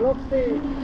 Lofty.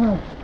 Oh.